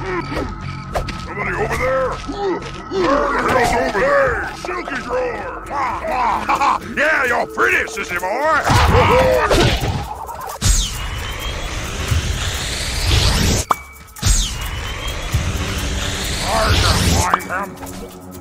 Somebody over there? Girls over there! Hey, silky drawers! yeah, you're pretty, sissy boy! I can find him!